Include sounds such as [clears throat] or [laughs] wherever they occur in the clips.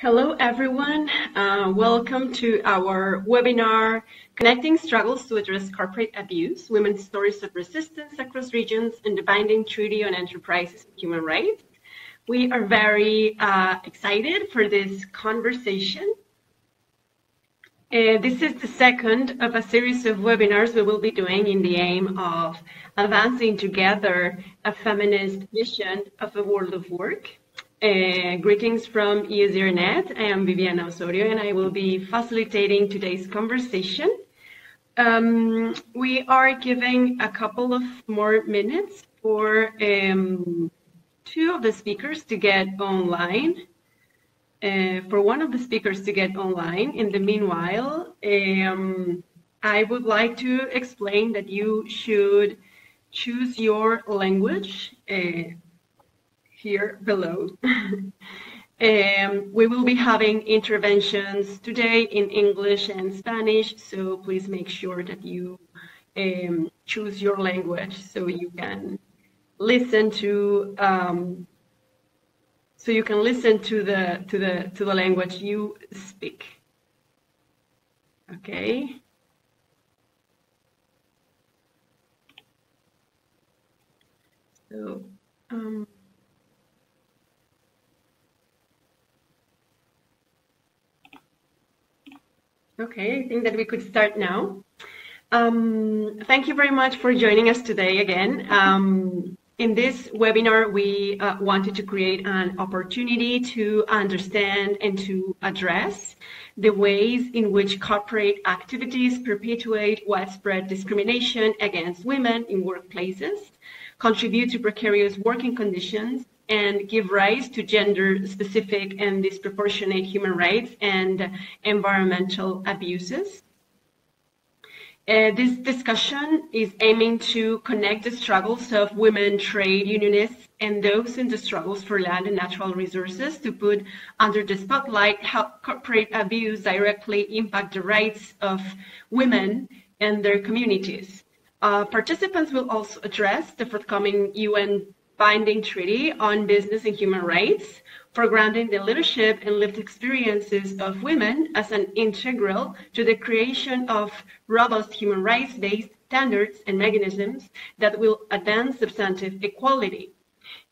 Hello, everyone. Uh, welcome to our webinar, Connecting Struggles to Address Corporate Abuse, Women's Stories of Resistance Across Regions and the Binding Treaty on Enterprises and Human Rights. We are very uh, excited for this conversation. Uh, this is the second of a series of webinars we will be doing in the aim of advancing together a feminist vision of a world of work. Uh, greetings from ESCR-Net. I am Viviana Osorio and I will be facilitating today's conversation. Um, we are giving a couple of more minutes for um, two of the speakers to get online. Uh, for one of the speakers to get online. In the meanwhile, um, I would like to explain that you should choose your language. Uh, here below. [laughs] um, we will be having interventions today in English and Spanish, so please make sure that you um, choose your language so you can listen to um, so you can listen to the to the to the language you speak. Okay. So. Um, Okay, I think that we could start now. Um, thank you very much for joining us today again. Um, in this webinar, we uh, wanted to create an opportunity to understand and to address the ways in which corporate activities perpetuate widespread discrimination against women in workplaces, contribute to precarious working conditions, and give rise to gender specific and disproportionate human rights and environmental abuses. Uh, this discussion is aiming to connect the struggles of women trade unionists and those in the struggles for land and natural resources to put under the spotlight how corporate abuse directly impact the rights of women and their communities. Uh, participants will also address the forthcoming UN binding treaty on business and human rights for grounding the leadership and lived experiences of women as an integral to the creation of robust human rights-based standards and mechanisms that will advance substantive equality.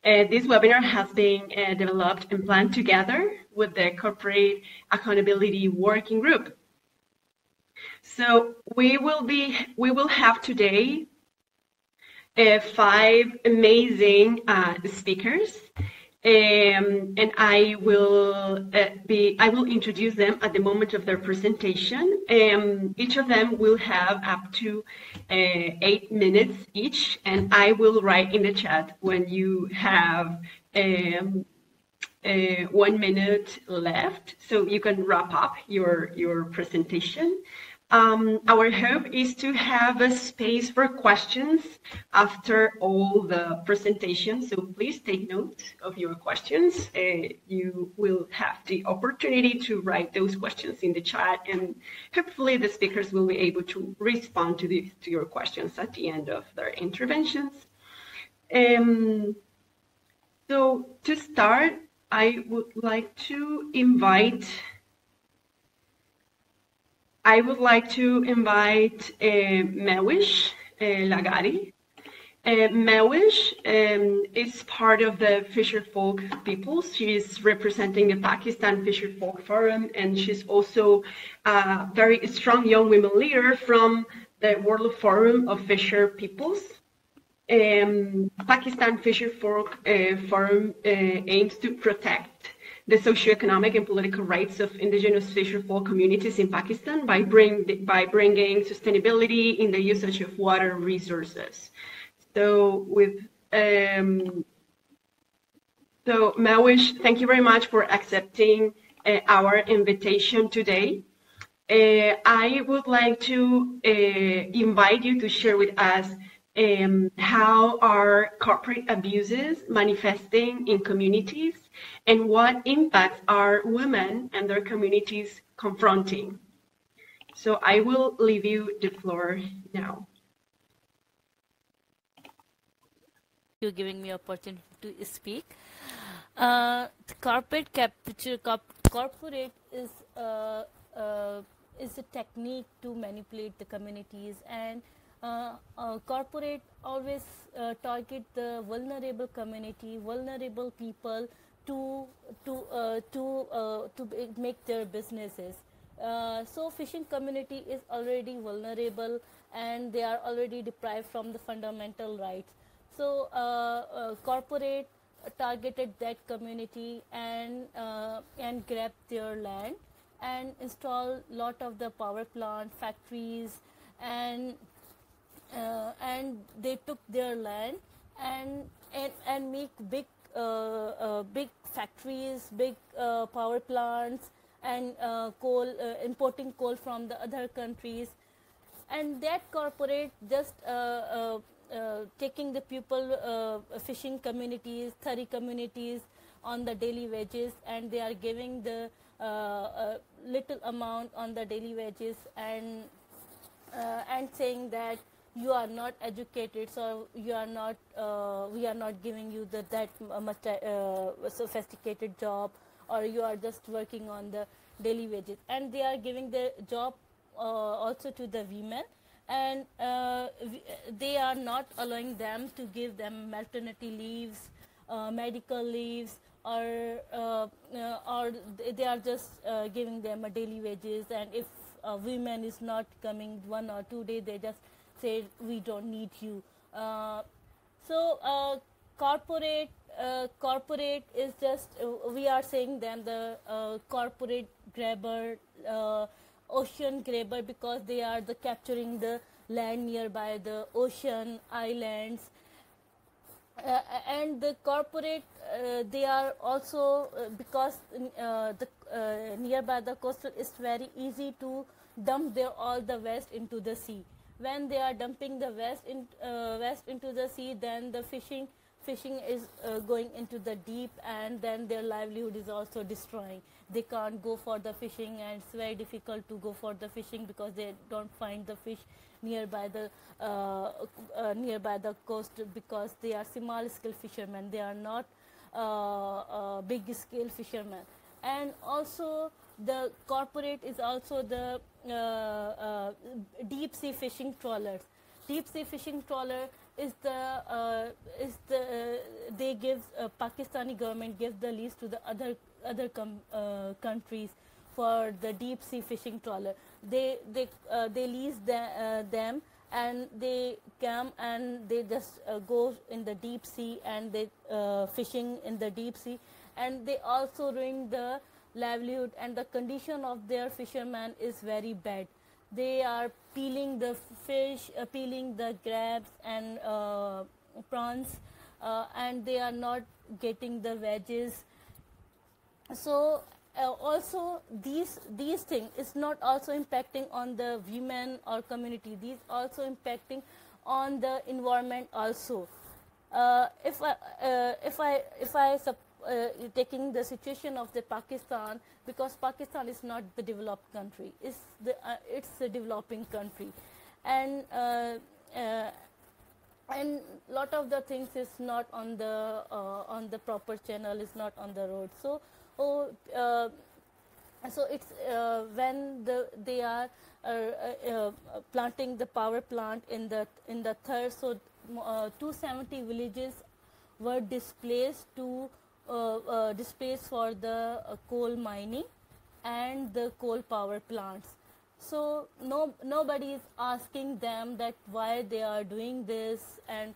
Uh, this webinar has been uh, developed and planned together with the Corporate Accountability Working Group. So we will be, we will have today uh, five amazing uh, speakers. Um, and I will uh, be I will introduce them at the moment of their presentation. Um, each of them will have up to uh, eight minutes each, and I will write in the chat when you have um, uh, one minute left, so you can wrap up your your presentation. Um, our hope is to have a space for questions after all the presentations. So please take note of your questions. Uh, you will have the opportunity to write those questions in the chat and hopefully the speakers will be able to respond to, the, to your questions at the end of their interventions. Um, so to start, I would like to invite I would like to invite uh, Mewish uh, Lagari. Uh, Mewish um, is part of the Fisher Folk peoples. She is representing the Pakistan Fisher Folk Forum, and she's also a very strong young women leader from the World Forum of Fisher Peoples. Um, Pakistan Fisher Folk uh, Forum uh, aims to protect the socioeconomic and political rights of indigenous fisher folk communities in Pakistan by, bring, by bringing sustainability in the usage of water resources. So with um, so Mawish, thank you very much for accepting uh, our invitation today. Uh, I would like to uh, invite you to share with us um, how are corporate abuses manifesting in communities and what impacts are women and their communities confronting. So I will leave you the floor now. You're giving me opportunity to speak. Uh, corporate capture, corporate is uh, uh, is a technique to manipulate the communities and corporate always uh, target the vulnerable community vulnerable people to to uh, to uh, to make their businesses. Uh, so fishing community is already vulnerable and they are already deprived from the fundamental rights. So corporate targeted that community and and grab their land and install lot of the power plant factories and uh, and they took their land and and, and make big uh, uh, big factories big uh, power plants and uh, coal importing coal from the other countries. And that corporate just taking the people fishing communities thari communities on the daily wages and they are giving the uh, little amount on the daily wages and uh, and saying that you are not educated so you are not uh, we are not giving you the that much uh, sophisticated job or you are just working on the daily wages. And they are giving the job uh, also to the women. And uh, they are not allowing them to give them maternity leaves medical leaves or uh, uh, or they are just uh, giving them a daily wages. And if a woman is not coming one or two days they just say we don't need you. So corporate uh, corporate is just uh, we are saying them the uh, corporate grabber ocean grabber because they are the capturing the land nearby the ocean islands. Uh, and the corporate uh, they are also uh, because uh, the uh, nearby the coastal is very easy to dump their all the waste into the sea when they are dumping the waste in uh, waste into the sea then the fishing fishing is uh, going into the deep and then their livelihood is also destroying. They can't go for the fishing and it's very difficult to go for the fishing because they don't find the fish nearby the uh, uh, nearby the coast because they are small scale fishermen. They are not uh, uh, big scale fishermen. And also the corporate is also the uh, deep sea fishing trawlers deep sea fishing trawler is the uh, is the uh, they give uh, Pakistani government gives the lease to the other other uh, countries for the deep sea fishing trawler. They they uh, they lease the, uh, them and they come and they just go in the deep sea and they fishing in the deep sea and they also ruin the livelihood and the condition of their fishermen is very bad they are peeling the fish, uh, peeling the crabs and uh, prawns, uh, and they are not getting the veggies. So uh, also these these things is not also impacting on the women or community. These also impacting on the environment also. Uh, if I uh, if I if I uh, taking the situation of the Pakistan because Pakistan is not the developed country. It's the uh, it's a developing country. And uh, uh and lot of the things is not on the uh, on the proper channel is not on the road. So oh, uh, so it's when the they are planting the power plant in the in the Thar so 270 villages were displaced to displays for the uh, coal mining and the coal power plants. So no nobody is asking them that why they are doing this and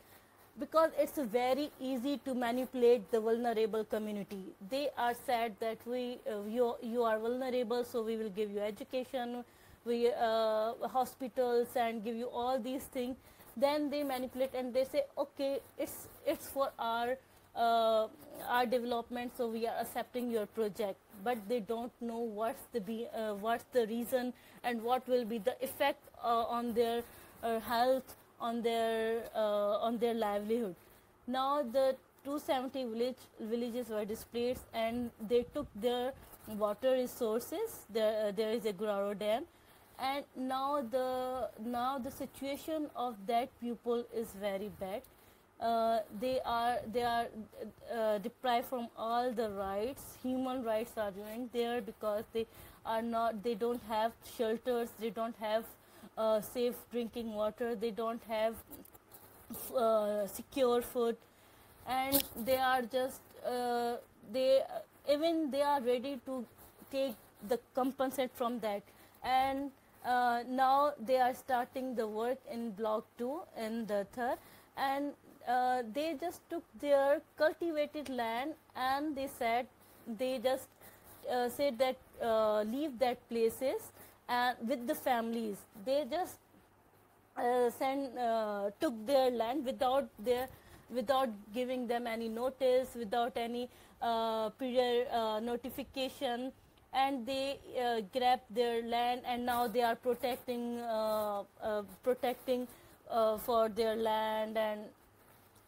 because it's very easy to manipulate the vulnerable community. They are said that we uh, you you are vulnerable so we will give you education we uh, hospitals and give you all these things. Then they manipulate and they say okay it's it's for our uh, our development so we are accepting your project. But they don't know what's the be, uh, what's the reason and what will be the effect uh, on their uh, health on their uh, on their livelihood. Now the 270 village villages were displaced and they took their water resources. There uh, there is a Gorano dam. And now the now the situation of that people is very bad they are they are uh, deprived from all the rights human rights are ruined there because they are not they don't have shelters they don't have uh, safe drinking water they don't have uh, secure food. And they are just uh, they even they are ready to take the compensate from that. And uh, now they are starting the work in block 2 in the Thar. And uh, they just took their cultivated land and they said they just uh, said that uh, leave that places and with the families. They just uh, send uh, took their land without their without giving them any notice without any uh, prior notification. And they grabbed their land and now they are protecting protecting for their land and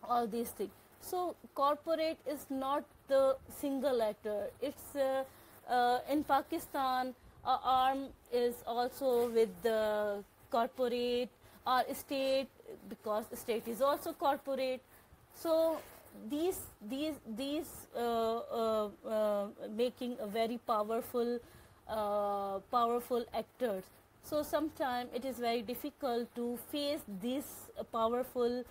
all these things. So corporate is not the single actor. It's uh, uh, in pakistan uh, arm is also with the corporate or state because state is also corporate. So these these these uh, uh, uh, making a very powerful uh, powerful actors. So sometimes it is very difficult to face these powerful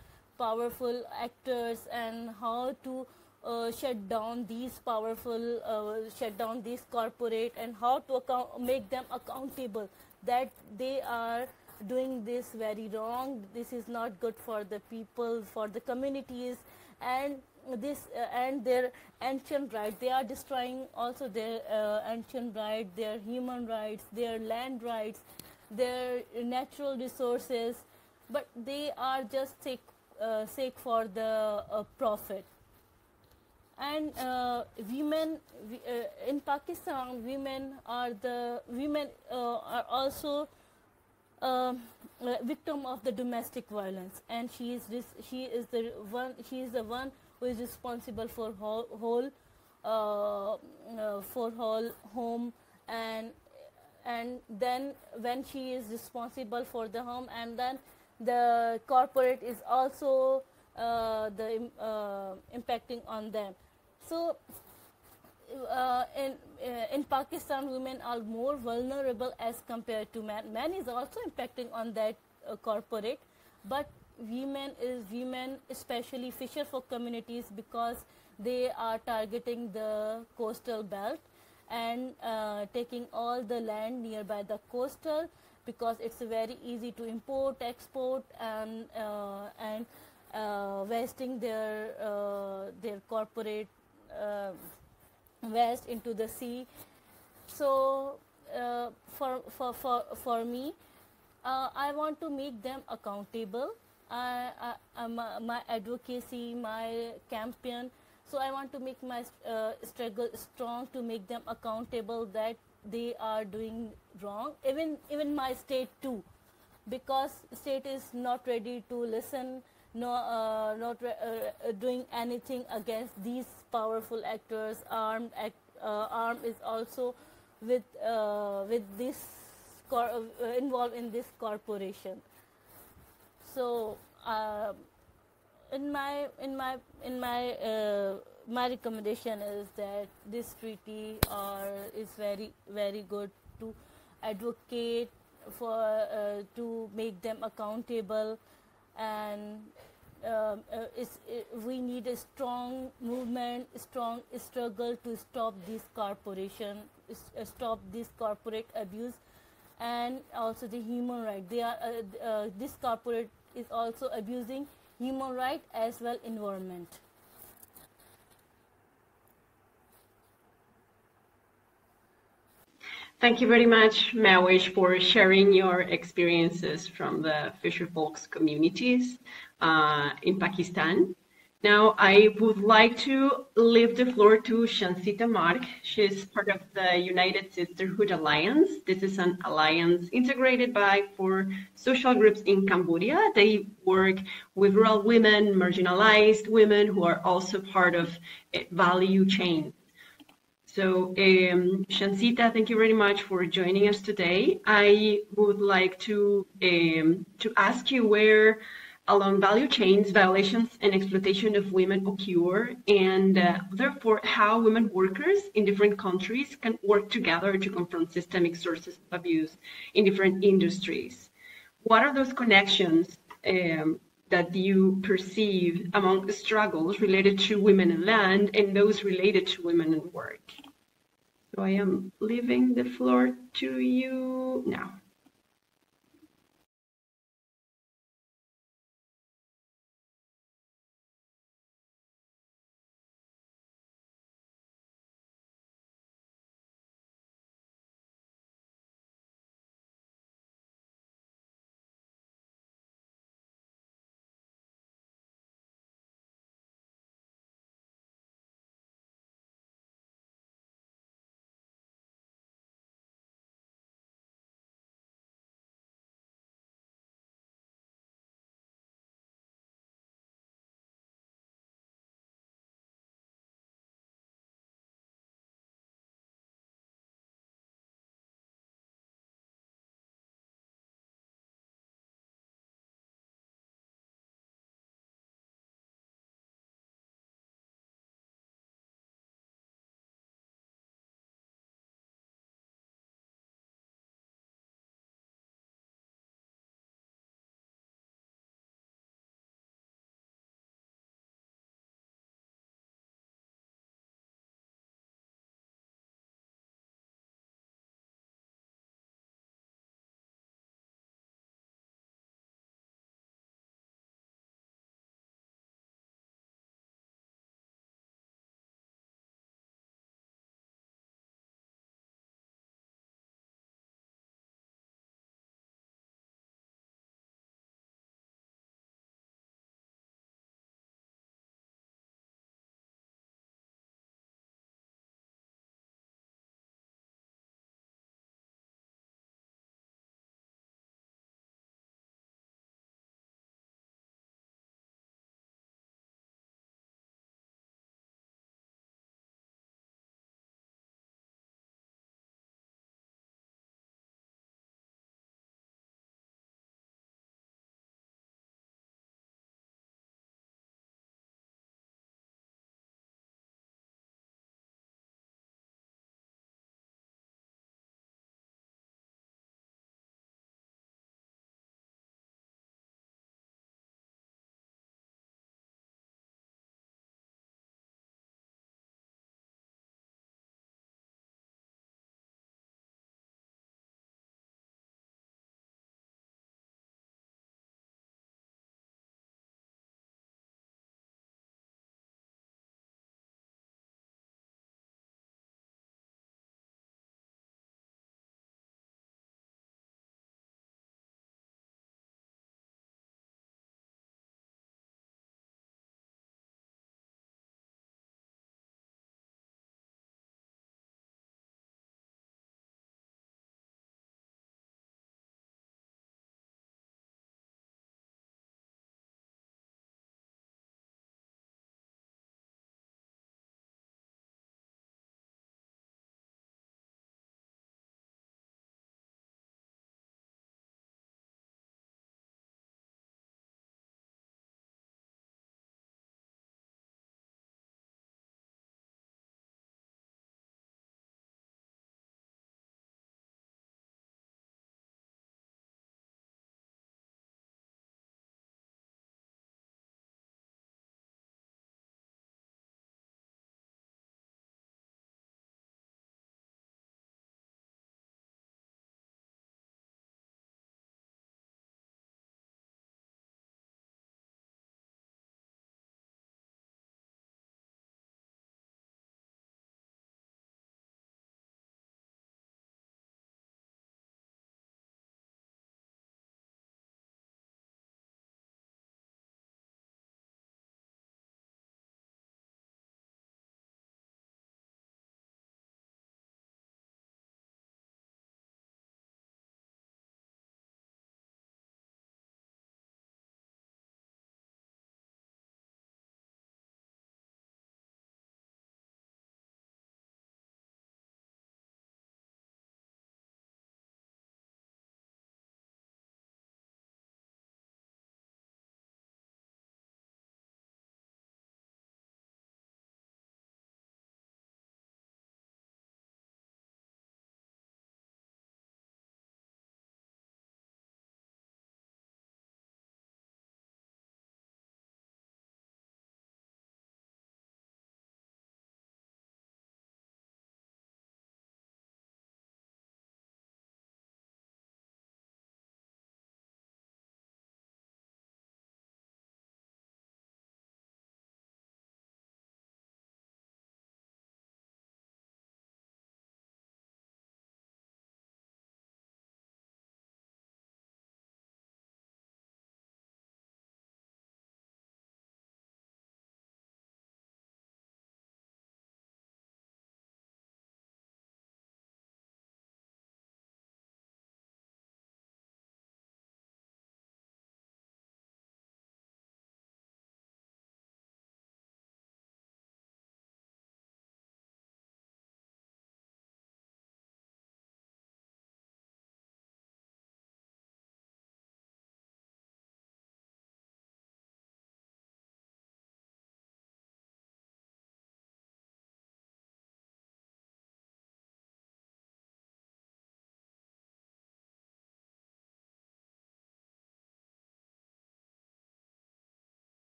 powerful actors and how to uh, shut down these powerful uh, shut down these corporate and how to account, make them accountable that they are doing this very wrong. This is not good for the people for the communities and this uh, and their ancient rights they are destroying also their uh, ancient rights their human rights their land rights their natural resources. But they are just sake, uh, sake for the uh, profit. And uh, women uh, in pakistan women are the women uh, are also um, uh, victim of the domestic violence. And she is this she is the one she is the one who is responsible for whole, whole for whole home. And and then when she is responsible for the home and then the corporate is also uh, the uh, impacting on them so uh, in uh, in Pakistan, women are more vulnerable as compared to men. Men is also impacting on that uh, corporate, but women is women, especially fisher folk communities, because they are targeting the coastal belt and uh, taking all the land nearby the coastal because it's very easy to import, export, and uh, and uh, wasting their uh, their corporate. Uh, west into the sea so uh, for, for, for, for me uh, i want to make them accountable I, I, my advocacy my campaign so i want to make my struggle strong to make them accountable that they are doing wrong even even my state too because state is not ready to listen no uh, not uh, doing anything against these powerful actors. Armed act, uh, arm is also with uh, with this uh, involved in this corporation. So uh, in my in my in my my recommendation is that this treaty are is very very good to advocate for uh, to make them accountable and um, uh, it, we need a strong movement strong struggle to stop this corporation uh, stop this corporate abuse and also the human right. They are uh, uh, this corporate is also abusing human right as well environment Thank you very much, Mawish, for sharing your experiences from the Fisher Folks communities uh, in Pakistan. Now, I would like to leave the floor to Shansita Mark. She's part of the United Sisterhood Alliance. This is an alliance integrated by four social groups in Cambodia. They work with rural women, marginalized women who are also part of value chain. So, um, Shansita, thank you very much for joining us today. I would like to um, to ask you where along value chains, violations and exploitation of women occur, and uh, therefore how women workers in different countries can work together to confront systemic sources of abuse in different industries. What are those connections um, that you perceive among struggles related to women in land and those related to women in work? So I am leaving the floor to you now.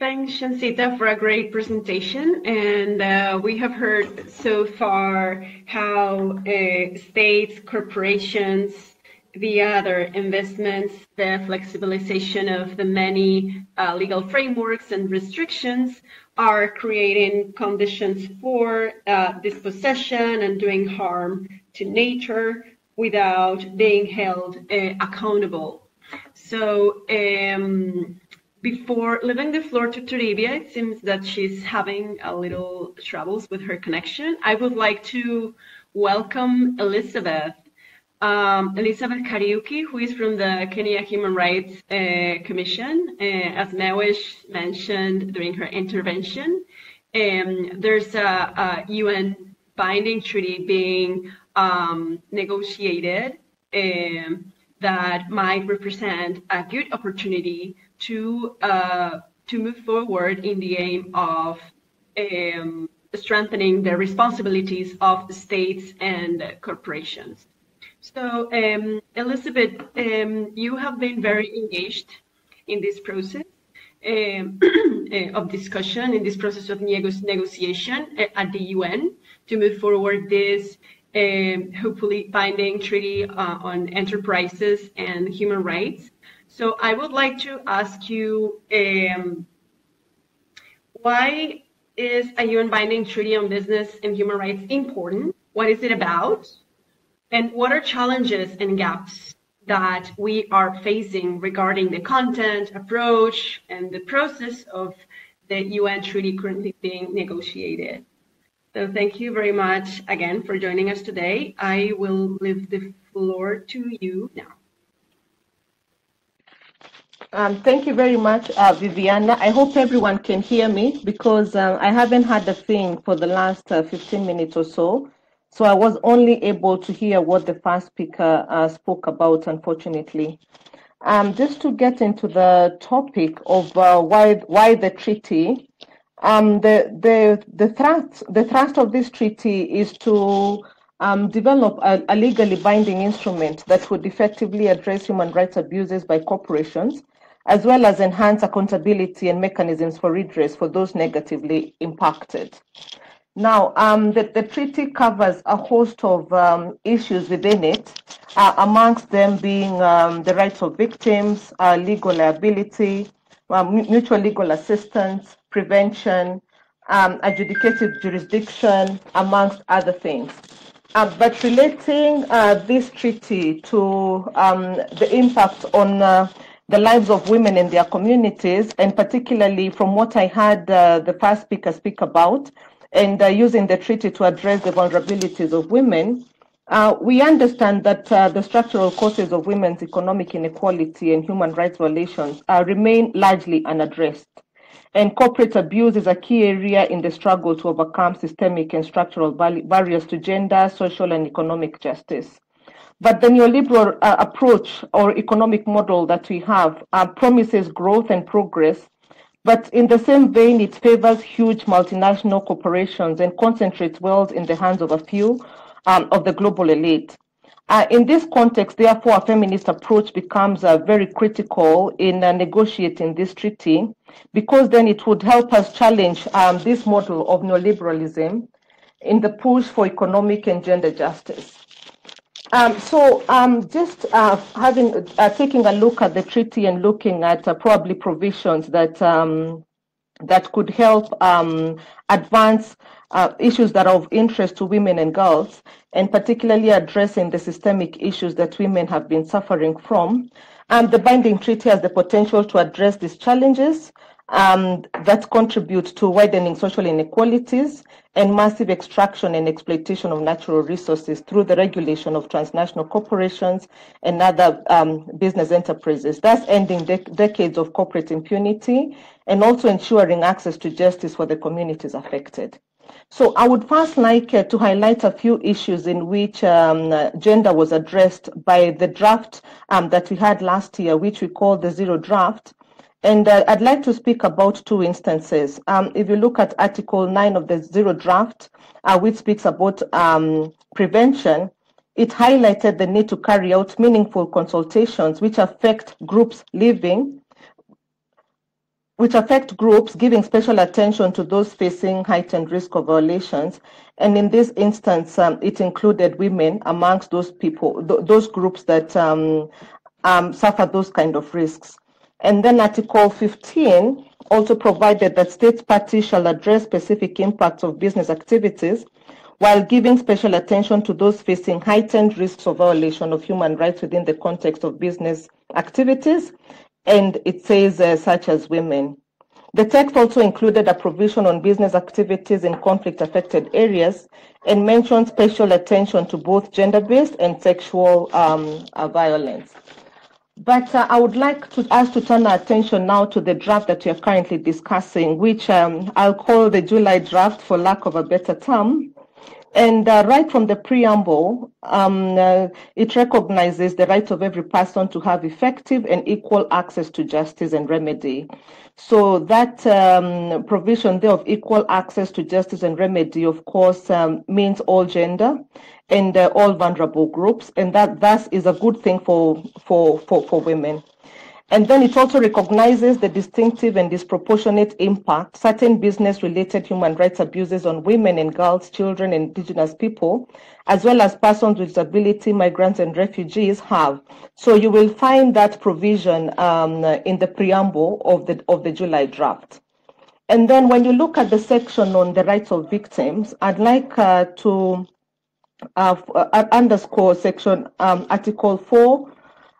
Thanks, Shansita, for a great presentation. And uh, we have heard so far how uh, states, corporations, the other investments, the flexibilization of the many uh, legal frameworks and restrictions are creating conditions for uh, dispossession and doing harm to nature without being held uh, accountable. So um, before leaving the floor to Toribia, it seems that she's having a little troubles with her connection. I would like to welcome Elizabeth um, Elizabeth Kariuki, who is from the Kenya Human Rights uh, Commission. Uh, as Mewish mentioned during her intervention, um, there's a, a, UN binding treaty being um, negotiated um, that might represent a good opportunity to uh, to move forward in the aim of um, strengthening the responsibilities of the states and corporations. So, um, Elizabeth, um, you have been very engaged in this process um, [clears throat] uh, of discussion, in this process of negotiation uh, at the UN to move forward this um, hopefully binding treaty uh, on enterprises and human rights. So, I would like to ask you um, why is a UN binding treaty on business and human rights important? What is it about? And what are challenges and gaps that we are facing regarding the content, approach, and the process of the UN treaty currently being negotiated? So thank you very much again for joining us today. I will leave the floor to you now. Um, thank you very much, uh, Viviana. I hope everyone can hear me because uh, I haven't had the thing for the last uh, 15 minutes or so. So I was only able to hear what the first speaker uh, spoke about, unfortunately. Um, just to get into the topic of uh, why why the treaty, um, the the the thrust the thrust of this treaty is to um, develop a, a, legally binding instrument that would effectively address human rights abuses by corporations, as well as enhance accountability and mechanisms for redress for those negatively impacted. Now, um, the, the, treaty covers a host of um, issues within it, uh, amongst them being um, the rights of victims, uh, legal liability, uh, mutual legal assistance, prevention, um, adjudicative jurisdiction, amongst other things. Uh, but relating uh, this treaty to um, the impact on uh, the lives of women in their communities, and particularly from what I heard the first speaker speak about, and uh, using the treaty to address the vulnerabilities of women, uh, we understand that uh, the structural causes of women's economic inequality and human rights violations uh, remain largely unaddressed. And corporate abuse is a key area in the struggle to overcome systemic and structural barriers to gender, social, and economic justice. But the neoliberal uh, approach or economic model that we have uh, promises growth and progress but in the same vein, it favors huge multinational corporations and concentrates wealth in the hands of a few um, of the global elite. Uh, in this context, therefore, a feminist approach becomes uh, very critical in uh, negotiating this treaty because then it would help us challenge um, this model of neoliberalism in the push for economic and gender justice. Um, so um, just uh, having uh, taking a look at the treaty and looking at uh, probably provisions that um, that could help um, advance uh, issues that are of interest to women and girls, and particularly addressing the systemic issues that women have been suffering from. And the binding treaty has the potential to address these challenges um, that contribute to widening social inequalities and massive extraction and exploitation of natural resources through the regulation of transnational corporations and other um, business enterprises, thus ending decades of corporate impunity and also ensuring access to justice for the communities affected. So I would first like uh, to highlight a few issues in which um, gender was addressed by the draft um, that we had last year, which we call the zero draft, and uh, I'd like to speak about two instances. Um, if you look at Article 9 of the Zero Draft, uh, which speaks about um, prevention, it highlighted the need to carry out meaningful consultations which affect groups living which affect groups, giving special attention to those facing heightened risk of violations. And in this instance, um, it included women amongst those people, th- those groups that um, um, suffer those kind of risks. And then Article 15 also provided that state parties shall address specific impacts of business activities while giving special attention to those facing heightened risks of violation of human rights within the context of business activities and it says uh, such as women. The text also included a provision on business activities in conflict affected areas and mentioned special attention to both gender based and sexual um, uh, violence. But uh, I would like to ask to turn our attention now to the draft that we are currently discussing, which um, I'll call the July draft for lack of a better term. And uh, right from the preamble, um, uh, it recognizes the right of every person to have effective and equal access to justice and remedy. So that um, provision there of equal access to justice and remedy, of course, um, means all gender and uh, all vulnerable groups, and that thus is a good thing for for for, for women. And then it also recognizes the distinctive and disproportionate impact certain business related human rights abuses on women and girls, children, indigenous people, as well as persons with disability, migrants, and refugees have. So you will find that provision um, in the preamble of the, of the July draft. And then when you look at the section on the rights of victims, I'd like uh, to uh, uh, underscore section um, Article 4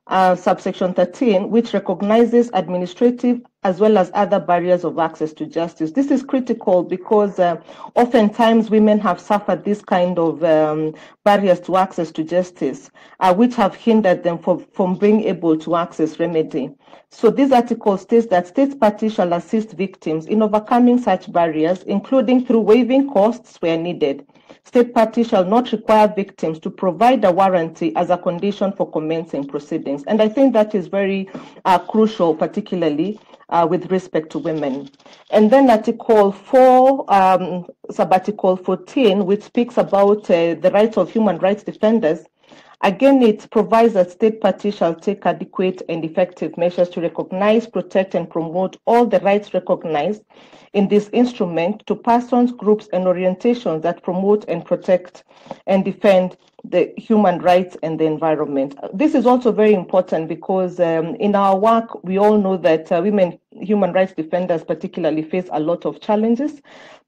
uh, subsection 13, which recognizes administrative as well as other barriers of access to justice. This is critical because uh, oftentimes women have suffered this kind of um, barriers to access to justice, uh, which have hindered them from, from being able to access remedy. So this article states that state parties shall assist victims in overcoming such barriers, including through waiving costs where needed State parties shall not require victims to provide a warranty as a condition for commencing proceedings. And I think that is very uh, crucial, particularly uh, with respect to women. And then Article 4, um, Article 14, which speaks about uh, the rights of human rights defenders, Again, it provides that state parties shall take adequate and effective measures to recognize, protect, and promote all the rights recognized in this instrument to persons, groups, and orientations that promote and protect and defend the human rights and the environment. This is also very important because um, in our work, we all know that uh, women human rights defenders particularly face a lot of challenges,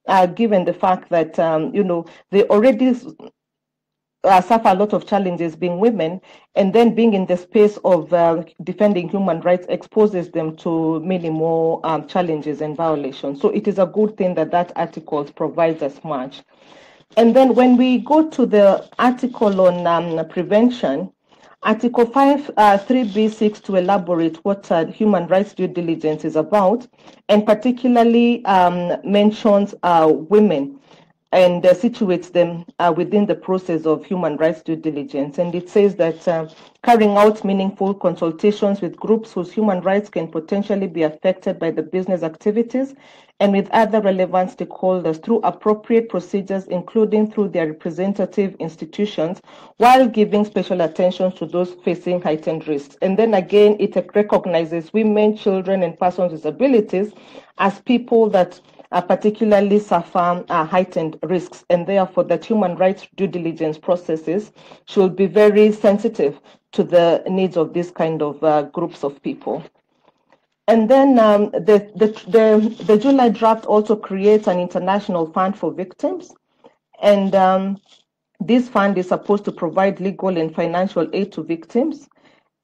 uh, given the fact that, um, you know, they already uh, suffer a lot of challenges being women, and then being in the space of uh, defending human rights exposes them to many more um, challenges and violations. So it is a good thing that that article provides us much. And then when we go to the article on um, prevention, Article 5, uh, 3b6 to elaborate what uh, human rights due diligence is about, and particularly um, mentions uh, women and uh, situates them uh, within the process of human rights due diligence. And it says that uh, carrying out meaningful consultations with groups whose human rights can potentially be affected by the business activities and with other relevant stakeholders through appropriate procedures, including through their representative institutions, while giving special attention to those facing heightened risks. And then again, it recognizes women, children, and persons with disabilities as people that uh, particularly suffer uh, heightened risks, and therefore that human rights due diligence processes should be very sensitive to the needs of these kind of uh, groups of people. And then um, the, the, the, the, July draft also creates an international fund for victims. And um, this fund is supposed to provide legal and financial aid to victims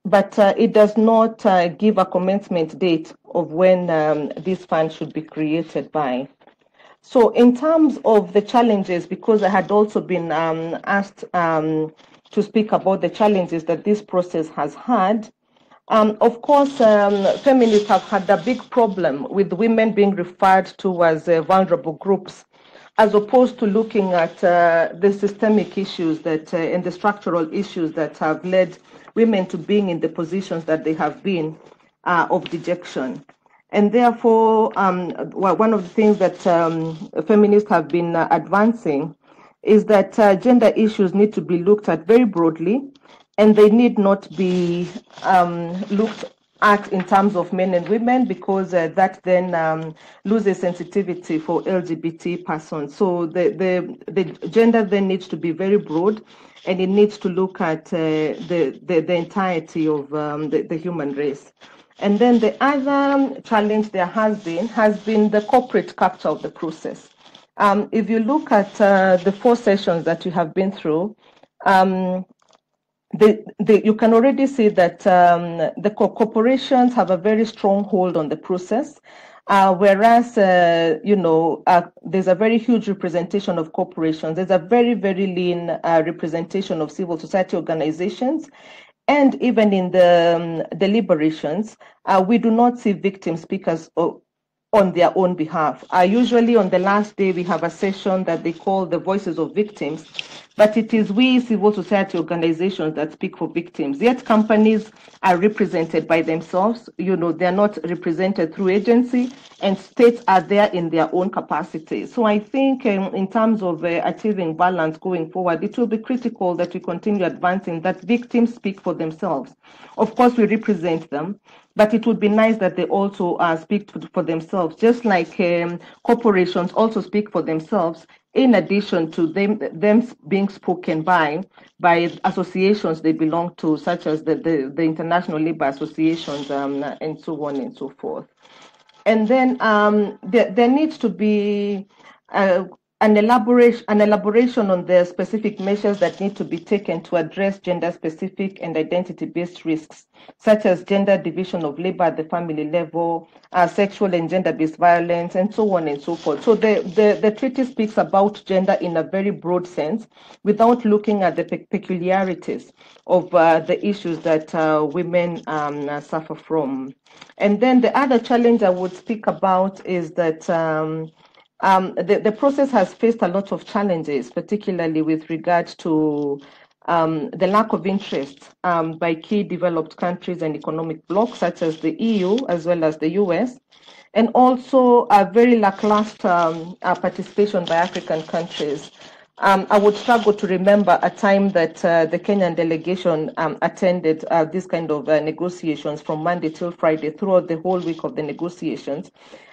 but uh, it does not uh, give a commencement date of when um, this fund should be created by. So in terms of the challenges, because I had also been um, asked um, to speak about the challenges that this process has had, um, of course, um, feminists have had a big problem with women being referred to as uh, vulnerable groups, as opposed to looking at uh, the systemic issues that uh, and the structural issues that have led women to being in the positions that they have been uh, of dejection. And therefore, um, one of the things that um, feminists have been uh, advancing is that uh, gender issues need to be looked at very broadly, and they need not be um, looked act in terms of men and women because uh, that then um, loses sensitivity for LGBT persons. So the, the, the gender then needs to be very broad and it needs to look at uh, the, the, the, entirety of um, the, the human race. And then the other challenge there has been has been the corporate capture of the process. Um, if you look at uh, the four sessions that you have been through, um, the, the, you can already see that um, the co corporations have a very strong hold on the process. Uh, whereas, uh, you know, uh, there's a very huge representation of corporations. There's a very, very lean uh, representation of civil society organizations. And even in the um, deliberations, uh, we do not see victim speakers on their own behalf. Uh, usually on the last day, we have a session that they call the Voices of Victims, but it is we civil society organizations that speak for victims. Yet companies are represented by themselves. You know, they're not represented through agency, and states are there in their own capacity. So I think um, in terms of uh, achieving balance going forward, it will be critical that we continue advancing that victims speak for themselves. Of course, we represent them, but it would be nice that they also uh, speak to, for themselves, just like um, corporations also speak for themselves in addition to them, them being spoken by by associations they belong to, such as the, the, the International Labour Associations um, and so on and so forth. And then um, there, there needs to be uh, an elaboration, an elaboration on the specific measures that need to be taken to address gender-specific and identity-based risks, such as gender division of labor at the family level, uh, sexual and gender-based violence, and so on and so forth. So the, the, the treaty speaks about gender in a very broad sense, without looking at the pe peculiarities of uh, the issues that uh, women um, suffer from. And then the other challenge I would speak about is that um, um, the, the process has faced a lot of challenges, particularly with regard to um, the lack of interest um, by key developed countries and economic blocs such as the EU as well as the US, and also a very lackluster um, uh, participation by African countries. Um, I would struggle to remember a time that uh, the Kenyan delegation um, attended uh, this kind of uh, negotiations from Monday till Friday throughout the whole week of the negotiations.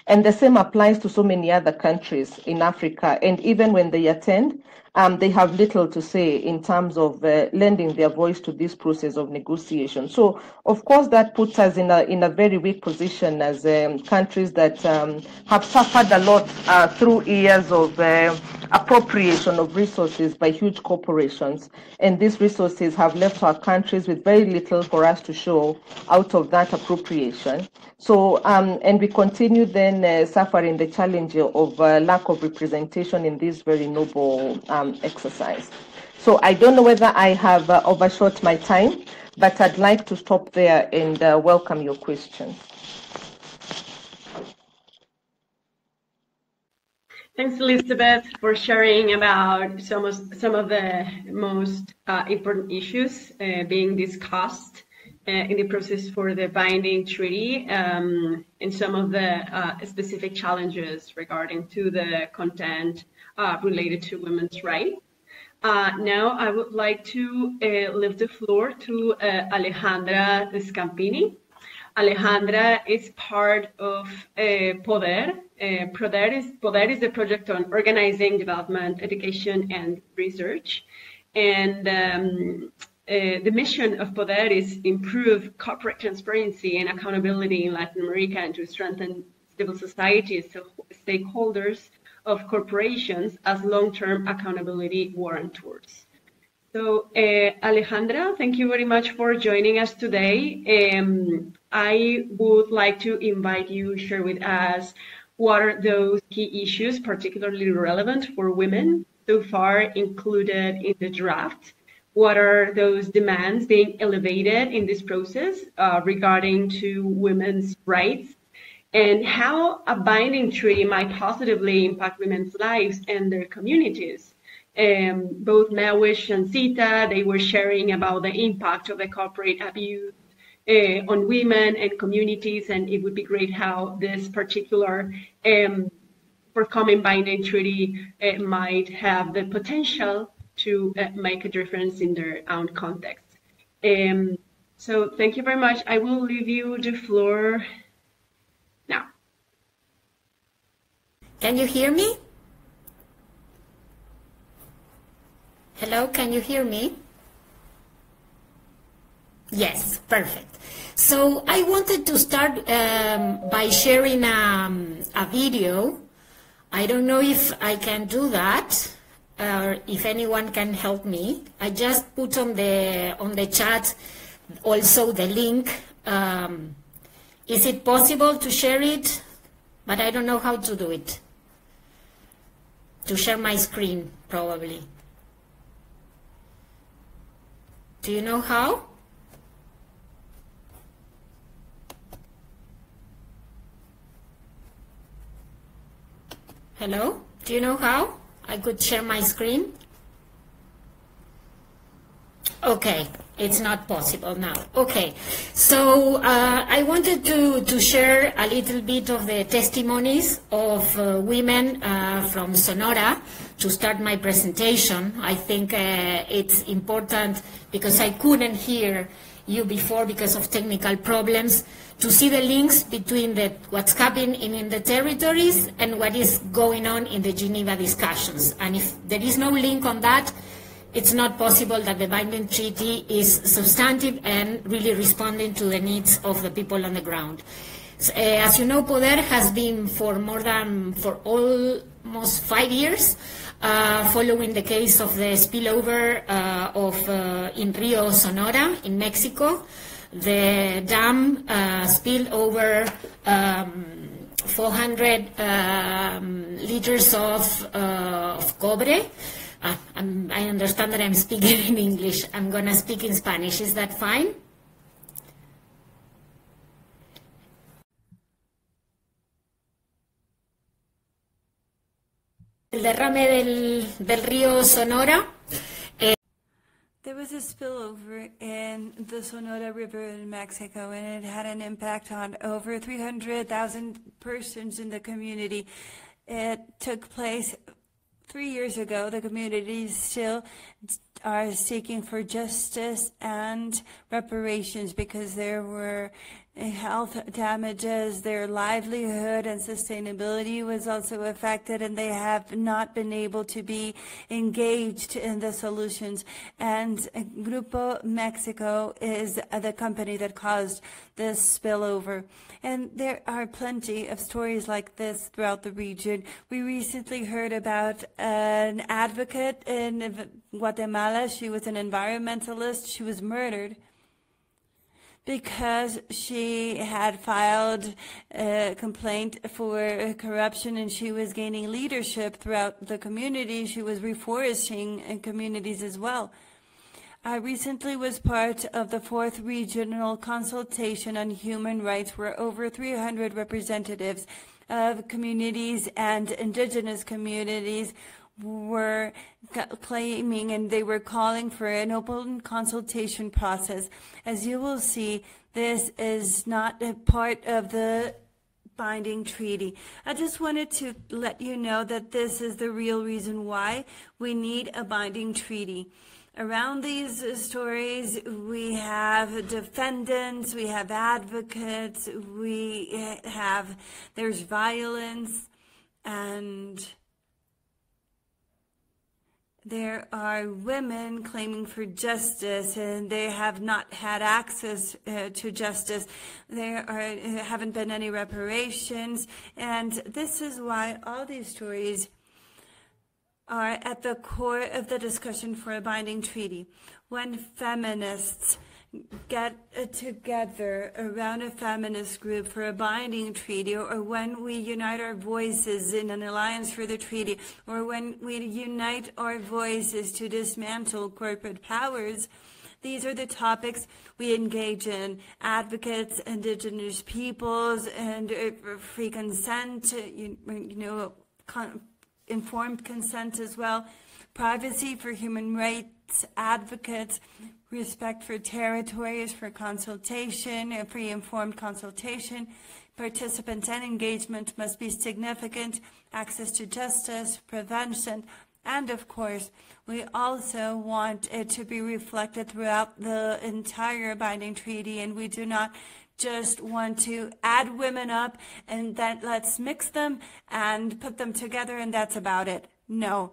And the same applies to so many other countries in Africa. And even when they attend, um, they have little to say in terms of uh, lending their voice to this process of negotiation. So, of course, that puts us in a in a very weak position as um, countries that um, have suffered a lot uh, through years of uh, appropriation of resources by huge corporations, and these resources have left our countries with very little for us to show out of that appropriation. So, um, and we continue then uh, suffering the challenge of uh, lack of representation in this very noble um, exercise. So I don't know whether I have uh, overshot my time, but I'd like to stop there and uh, welcome your questions. Thanks, Elizabeth, for sharing about some of, some of the most uh, important issues uh, being discussed uh, in the process for the binding treaty um, and some of the uh, specific challenges regarding to the content uh, related to women's rights. Uh, now I would like to leave the floor to Alejandra Scampini. Alejandra is part of Poder, uh, Poder, is, Poder is the project on organizing development, education, and research. And um, uh, the mission of Poder is improve corporate transparency and accountability in Latin America and to strengthen civil society stakeholders of corporations as long-term accountability warrantors. So, uh, Alejandra, thank you very much for joining us today. Um, I would like to invite you to share with us what are those key issues particularly relevant for women so far included in the draft? What are those demands being elevated in this process uh, regarding to women's rights? And how a binding treaty might positively impact women's lives and their communities? Um, both Mewish and Sita, they were sharing about the impact of the corporate abuse uh, on women and communities, and it would be great how this particular um, forthcoming binding treaty uh, might have the potential to uh, make a difference in their own context. Um, So thank you very much. I will leave you the floor now. Can you hear me? Hello, can you hear me? Yes, perfect. So I wanted to start um, by sharing um, a video. I don't know if I can do that or if anyone can help me. I just put on the on the chat also the link. Um, is it possible to share it? But I don't know how to do it. To share my screen, probably. Do you know how? Hello? Do you know how I could share my screen? Okay, it's not possible now. Okay, so uh, I wanted to, to share a little bit of the testimonies of uh, women uh, from Sonora to start my presentation. I think uh, it's important because I couldn't hear you before because of technical problems to see the links between the, what's happening in the territories and what is going on in the Geneva discussions. And if there is no link on that, it's not possible that the binding treaty is substantive and really responding to the needs of the people on the ground. Uh, as you know, Poder has been for more than, for almost five years, uh, following the case of the spillover uh, of uh, in Rio Sonora in Mexico. The dam uh, spilled over um, 400 um, liters of, uh, of cobre, uh, i understand that I'm speaking in English. I'm going to speak in Spanish. Is that fine? El derrame del, del río Sonora. Eh, there was a spillover in the Sonora River in Mexico, and it had an impact on over 300,000 persons in the community. It took place Three years ago, the communities still are seeking for justice and reparations because there were health damages, their livelihood and sustainability was also affected, and they have not been able to be engaged in the solutions. And Grupo Mexico is the company that caused this spillover. And there are plenty of stories like this throughout the region. We recently heard about an advocate in Guatemala. She was an environmentalist. She was murdered because she had filed a complaint for corruption and she was gaining leadership throughout the community. She was reforesting in communities as well. I recently was part of the fourth regional consultation on human rights where over 300 representatives of communities and indigenous communities were claiming and they were calling for an open consultation process. As you will see, this is not a part of the binding treaty. I just wanted to let you know that this is the real reason why we need a binding treaty. Around these stories, we have defendants, we have advocates, we have, there's violence, and there are women claiming for justice and they have not had access uh, to justice. There are, uh, haven't been any reparations. And this is why all these stories are at the core of the discussion for a binding treaty. When feminists get together around a feminist group for a binding treaty, or when we unite our voices in an alliance for the treaty, or when we unite our voices to dismantle corporate powers, these are the topics we engage in. Advocates, indigenous peoples, and uh, free consent, you, you know, con- informed consent as well, privacy for human rights advocates, respect for territories, for consultation, free informed consultation. Participants and engagement must be significant, access to justice, prevention, And of course, we also want it to be reflected throughout the entire binding treaty, and we do not just want to add women up and that let's mix them and put them together and that's about it. No.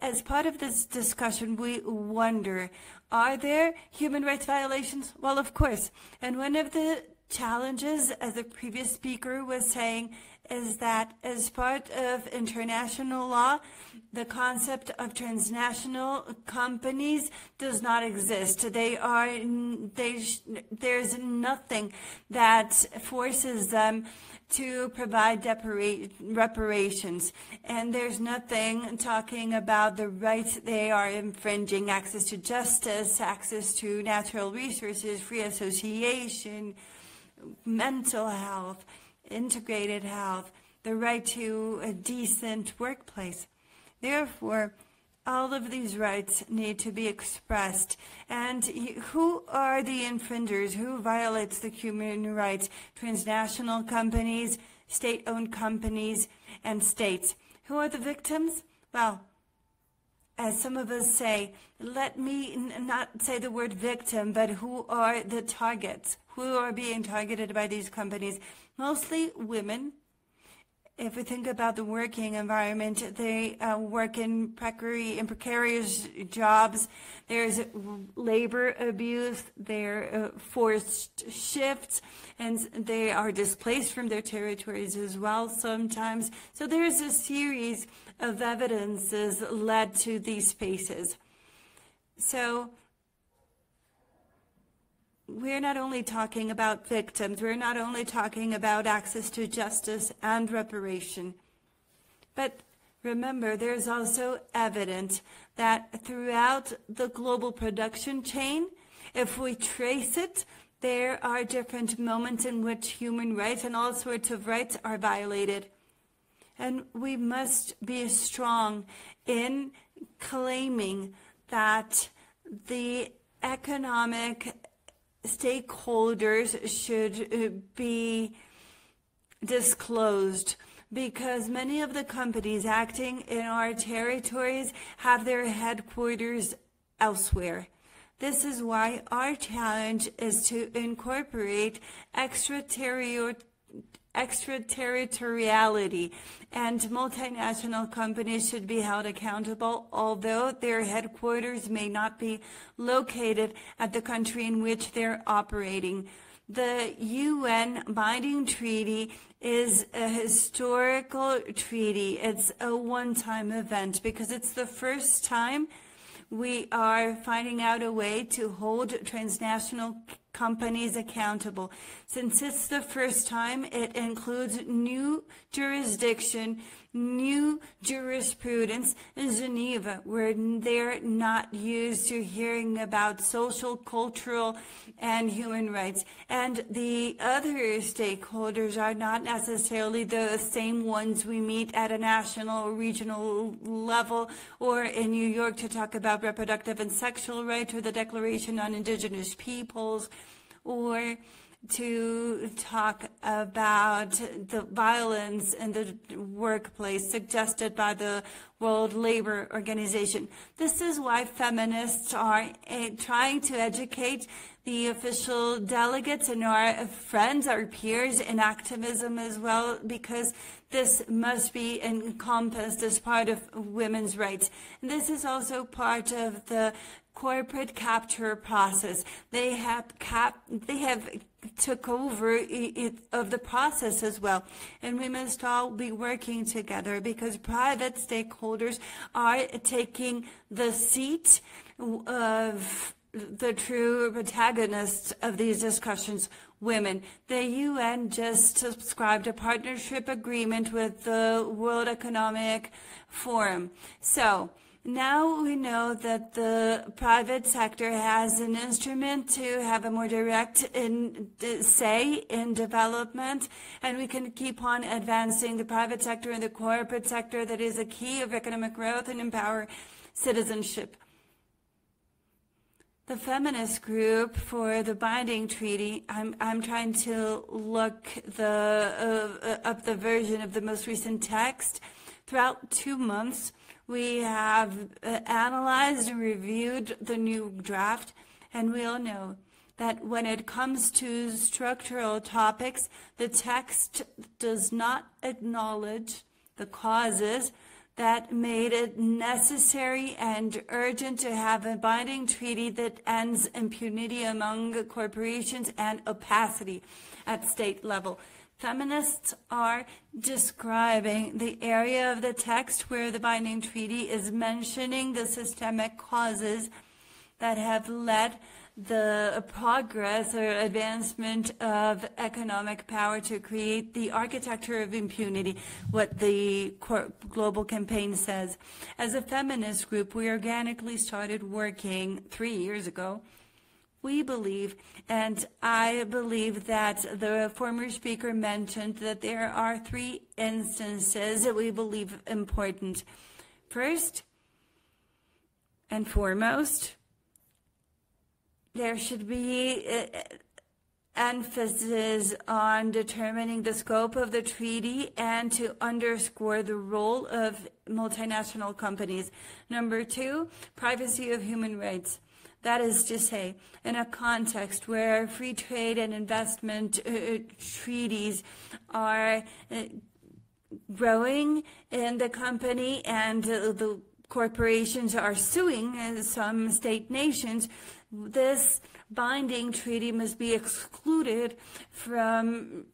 As part of this discussion, we wonder, are there human rights violations? Well, of course. And one of the challenges, as the previous speaker was saying, is that as part of international law, the concept of transnational companies does not exist. They are, they, there's nothing that forces them to provide reparations. And there's nothing talking about the rights they are infringing, access to justice, access to natural resources, free association, mental health integrated health, the right to a decent workplace. Therefore, all of these rights need to be expressed. And who are the infringers? Who violates the human rights? Transnational companies, state-owned companies, and states. Who are the victims? Well, as some of us say, let me not say the word victim, but who are the targets? Who are being targeted by these companies? mostly women. If we think about the working environment, they uh, work in, precary, precarious jobs. There's labor abuse. They're uh, forced shifts, and they are displaced from their territories as well sometimes. So there's a series of evidences led to these spaces. So we're not only talking about victims, we're not only talking about access to justice and reparation, but remember, there's also evidence that throughout the global production chain, if we trace it, there are different moments in which human rights and all sorts of rights are violated. And we must be strong in claiming that the economic stakeholders should uh, be disclosed because many of the companies acting in our territories have their headquarters elsewhere. This is why our challenge is to incorporate extraterritorial extraterritoriality and multinational companies should be held accountable, although their headquarters may not be located at the country in which they're operating. The UN binding treaty is a historical treaty. It's a one-time event because it's the first time we are finding out a way to hold transnational companies accountable. Since it's the first time, it includes new jurisdiction, new jurisprudence in Geneva, where they're not used to hearing about social, cultural, and human rights. And the other stakeholders are not necessarily the same ones we meet at a national or regional level or in New York to talk about reproductive and sexual rights or the Declaration on Indigenous Peoples or to talk about the violence in the workplace suggested by the World Labor Organization. This is why feminists are uh, trying to educate the official delegates and our friends, our peers in activism as well, because this must be encompassed as part of women's rights. And this is also part of the corporate capture process. They have cap, they have took over it, of the process as well. And we must all be working together because private stakeholders are taking the seat of the true protagonists of these discussions, women. The UN just subscribed a partnership agreement with the World Economic Forum. So, now we know that the private sector has an instrument to have a more direct in, say in development, and we can keep on advancing the private sector and the corporate sector that is a key of economic growth and empower citizenship. The feminist group for the binding treaty, I'm, I'm trying to look the, uh, up the version of the most recent text. Throughout two months, We have uh, analyzed and reviewed the new draft, and we all know that when it comes to structural topics, the text does not acknowledge the causes that made it necessary and urgent to have a binding treaty that ends impunity among corporations and opacity at state level. Feminists are describing the area of the text where the binding treaty is mentioning the systemic causes that have led the progress or advancement of economic power to create the architecture of impunity, what the global campaign says. As a feminist group, we organically started working three years ago. We believe, and I believe that the former speaker mentioned that there are three instances that we believe important. First and foremost, there should be uh, emphasis on determining the scope of the treaty and to underscore the role of multinational companies. Number two, privacy of human rights. That is to say, in a context where free trade and investment uh, treaties are uh, growing in the company and uh, the corporations are suing uh, some state nations, this binding treaty must be excluded from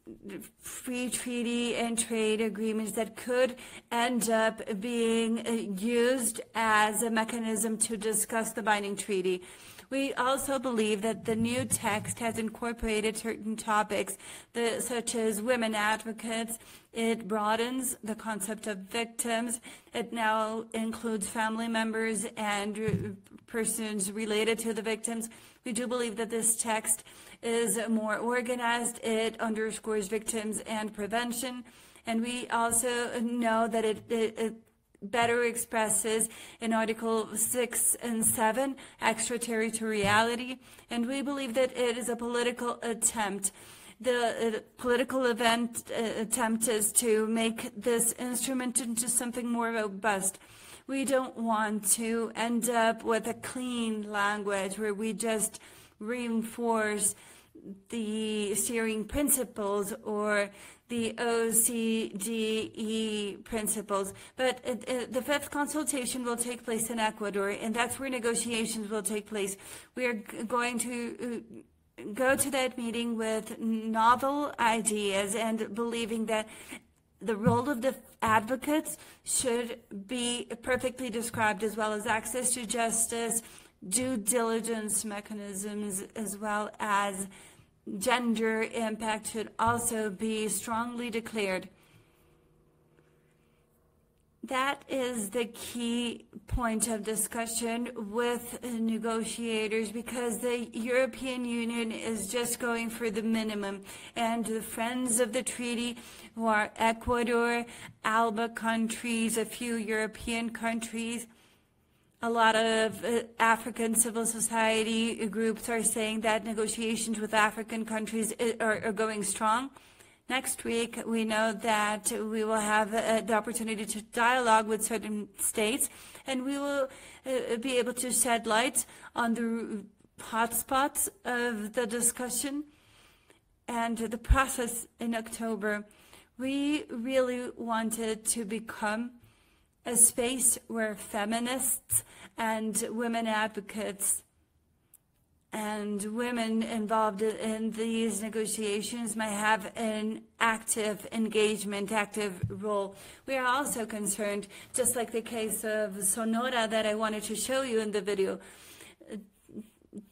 free treaty and trade agreements that could end up being uh, used as a mechanism to discuss the binding treaty. We also believe that the new text has incorporated certain topics, the, such as women advocates. It broadens the concept of victims. It now includes family members and persons related to the victims. We do believe that this text is more organized. It underscores victims and prevention. And we also know that it, it, it better expresses in Article 6 and 7 extraterritoriality. And we believe that it is a political attempt the uh, political event uh, attempt is to make this instrument into something more robust. We don't want to end up with a clean language where we just reinforce the steering principles or the OCDE principles. But uh, uh, the fifth consultation will take place in Ecuador, and that's where negotiations will take place. We are going to uh, go to that meeting with novel ideas and believing that the role of the advocates should be perfectly described as well as access to justice, due diligence mechanisms, as well as gender impact should also be strongly declared. That is the key point of discussion with negotiators because the European Union is just going for the minimum. And the friends of the treaty, who are Ecuador, ALBA countries, a few European countries, a lot of uh, African civil society groups are saying that negotiations with African countries uh, are, are going strong. Next week, we know that we will have uh, the opportunity to dialogue with certain states, and we will uh, be able to shed light on the hotspots of the discussion and the process in October. We really wanted to become a space where feminists and women advocates and women involved in these negotiations may have an active engagement, active role. We are also concerned, just like the case of Sonora that I wanted to show you in the video,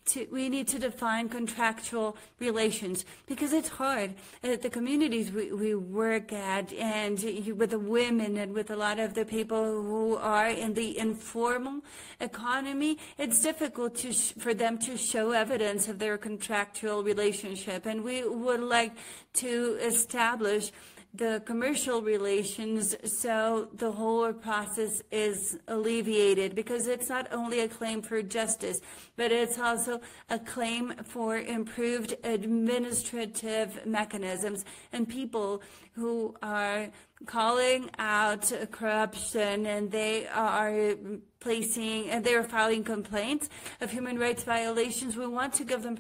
to, we need to define contractual relations because it's hard. Uh, the communities we, we work at and with the women and with a lot of the people who are in the informal economy, it's difficult to for them to show evidence of their contractual relationship. And we would like to establish the commercial relations so the whole process is alleviated because it's not only a claim for justice, but it's also a claim for improved administrative mechanisms and people who are calling out corruption and they are placing and they are filing complaints of human rights violations. We want to give them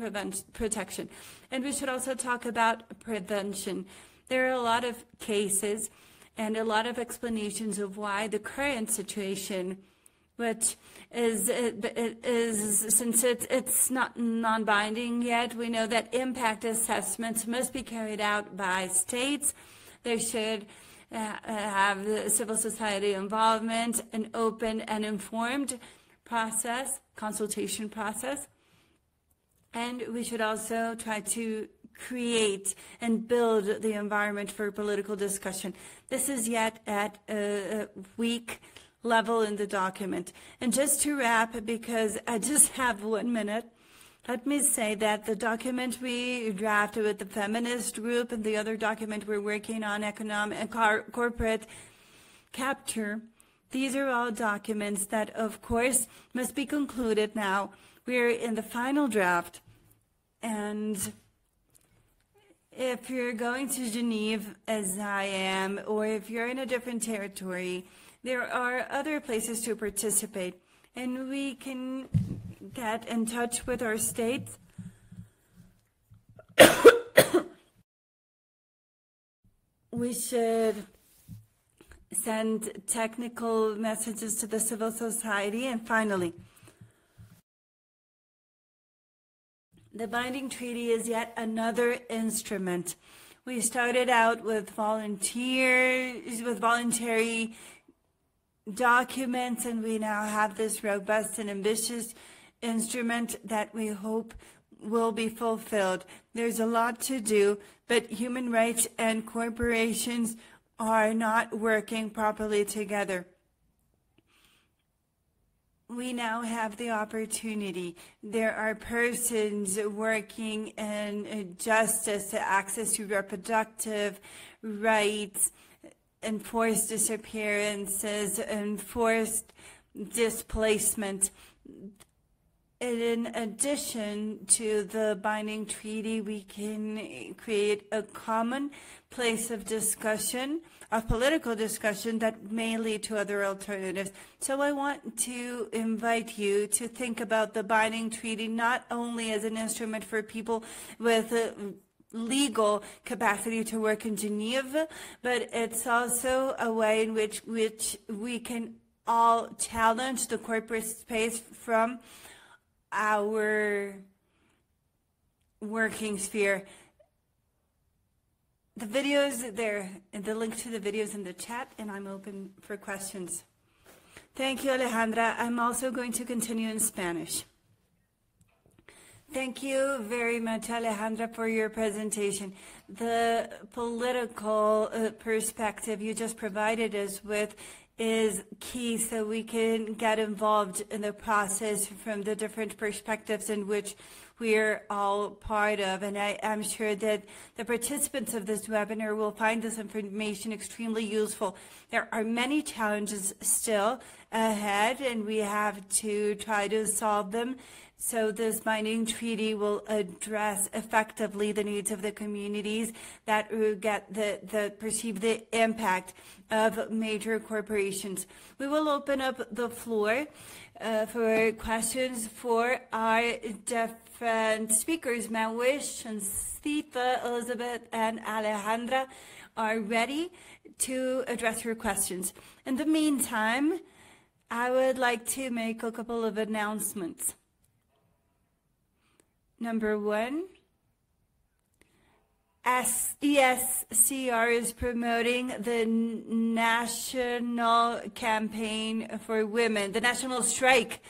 protection. And we should also talk about prevention. There are a lot of cases and a lot of explanations of why the current situation, which is, is since it, it's not non-binding yet, we know that impact assessments must be carried out by states. They should uh, have the civil society involvement, an open and informed process, consultation process. And we should also try to create and build the environment for political discussion. This is yet at a weak level in the document. And just to wrap, because I just [laughs] have one minute, let me say that the document we drafted with the feminist group and the other document we're working on, economic and corporate capture, these are all documents that, of course, must be concluded now. We're in the final draft. And if you're going to Geneva, as I am, or if you're in a different territory, there are other places to participate. And we can get in touch with our states. [coughs] we should send technical messages to the civil society. And finally, The binding treaty is yet another instrument. We started out with volunteers, with voluntary documents, and we now have this robust and ambitious instrument that we hope will be fulfilled. There's a lot to do, but human rights and corporations are not working properly together we now have the opportunity. There are persons working in justice, access to reproductive rights, enforced disappearances, enforced displacement. In addition to the binding treaty, we can create a common place of discussion of political discussion that may lead to other alternatives. So I want to invite you to think about the binding treaty not only as an instrument for people with uh, legal capacity to work in Geneva, but it's also a way in which which we can all challenge the corporate space from our working sphere. The videos there, the link to the videos in the chat, and I'm open for questions. Thank you, Alejandra. I'm also going to continue in Spanish. Thank you very much, Alejandra, for your presentation. The political uh, perspective you just provided us with is key so we can get involved in the process from the different perspectives in which we're all part of. And I am sure that the participants of this webinar will find this information extremely useful. There are many challenges still ahead, and we have to try to solve them. So this binding treaty will address effectively the needs of the communities that get the, the perceive the impact of major corporations. We will open up the floor uh, for questions for our different speakers. Mawish and Stitha, Elizabeth, and Alejandra are ready to address your questions. In the meantime, I would like to make a couple of announcements. Number one, ESCR is promoting the national campaign for women, the national strike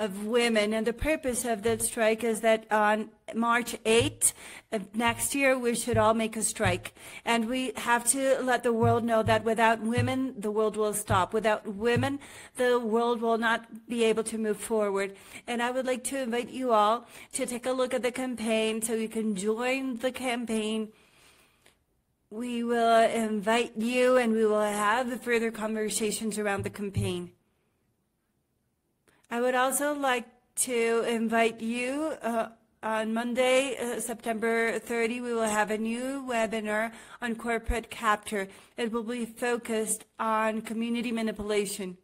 of women. And the purpose of that strike is that on March 8th of next year, we should all make a strike. And we have to let the world know that without women, the world will stop. Without women, the world will not be able to move forward. And I would like to invite you all to take a look at the campaign so you can join the campaign we will invite you and we will have further conversations around the campaign. I would also like to invite you uh, on Monday, uh, September 30, we will have a new webinar on corporate capture. It will be focused on community manipulation.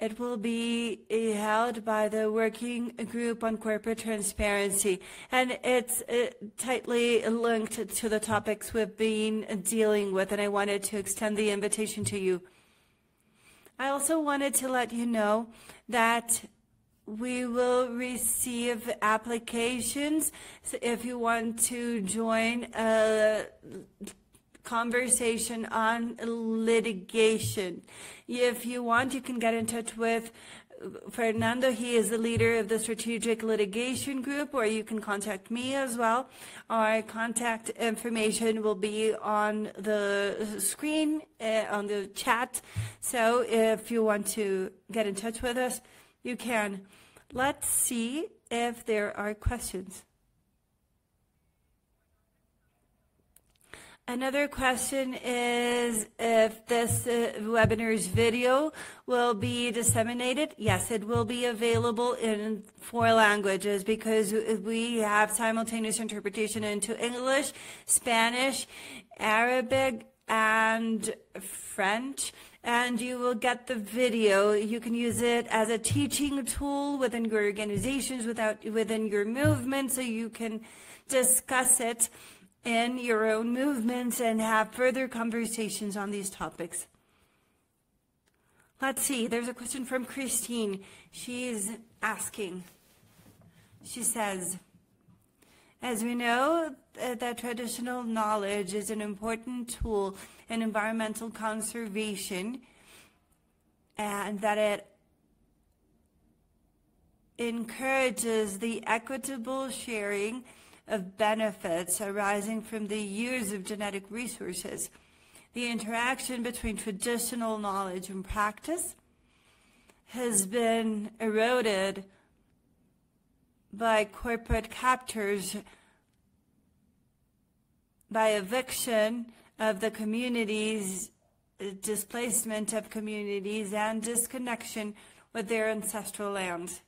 It will be held by the Working Group on Corporate Transparency, and it's uh, tightly linked to the topics we've been dealing with, and I wanted to extend the invitation to you. I also wanted to let you know that we will receive applications so if you want to join a conversation on litigation. If you want, you can get in touch with Fernando. He is the leader of the Strategic Litigation Group, or you can contact me as well. Our contact information will be on the screen, uh, on the chat. So if you want to get in touch with us, you can. Let's see if there are questions. Another question is if this uh, webinar's video will be disseminated. Yes, it will be available in four languages because we have simultaneous interpretation into English, Spanish, Arabic, and French and you will get the video. You can use it as a teaching tool within your organizations, without, within your movement, so you can discuss it in your own movements and have further conversations on these topics. Let's see, there's a question from Christine. She's asking, she says, as we know uh, that traditional knowledge is an important tool in environmental conservation and that it encourages the equitable sharing of benefits arising from the use of genetic resources. The interaction between traditional knowledge and practice has been eroded by corporate capture, by eviction of the communities, uh, displacement of communities, and disconnection with their ancestral lands.